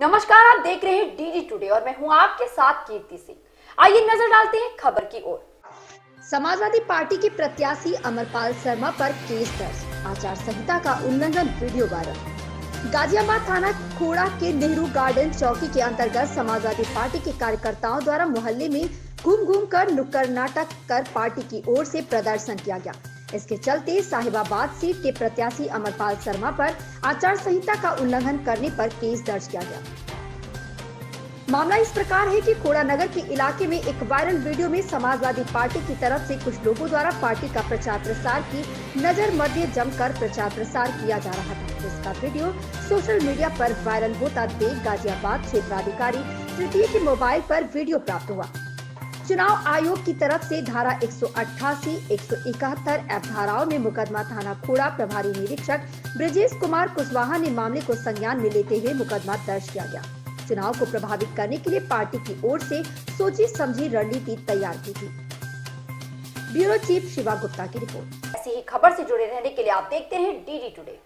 नमस्कार, आप देख रहे हैं डीडी टुडे और मैं हूँ आपके साथ कीर्ति सिंह। आइए नज़र डालते हैं खबर की ओर। समाजवादी पार्टी के प्रत्याशी अमरपाल शर्मा पर केस दर्ज। आचार संहिता का उल्लंघन, वीडियो वायरल। गाजियाबाद थाना खोड़ा के नेहरू गार्डन चौकी के अंतर्गत समाजवादी पार्टी के कार्यकर्ताओं द्वारा मोहल्ले में घूम घूम कर नुक्कड़ नाटक कर पार्टी की ओर से प्रदर्शन किया गया। इसके चलते साहिबाबाद सीट के प्रत्याशी अमरपाल शर्मा पर आचार संहिता का उल्लंघन करने पर केस दर्ज किया गया। मामला इस प्रकार है कि कोड़ा नगर के इलाके में एक वायरल वीडियो में समाजवादी पार्टी की तरफ़ से कुछ लोगों द्वारा पार्टी का प्रचार प्रसार की नज़र मध्य जमकर प्रचार प्रसार किया जा रहा था। जिसका वीडियो सोशल मीडिया पर वायरल होता देख गाजियाबाद क्षेत्राधिकारी तृतीय के मोबाइल पर वीडियो प्राप्त हुआ। चुनाव आयोग की तरफ़ से धारा 188, 171 एफ़ धाराओं में मुकदमा थाना खोड़ा प्रभारी निरीक्षक ब्रजेश कुमार कुशवाहा ने मामले को संज्ञान में लेते हुए मुकदमा दर्ज किया गया। चुनाव को प्रभावित करने के लिए पार्टी की ओर से सोची समझी रणनीति तैयार की थी ब्यूरो चीफ शिवा गुप्ता की रिपोर्ट। ऐसी ही खबर से जुड़े रहने के लिए आप देखते हैं डी टुडे।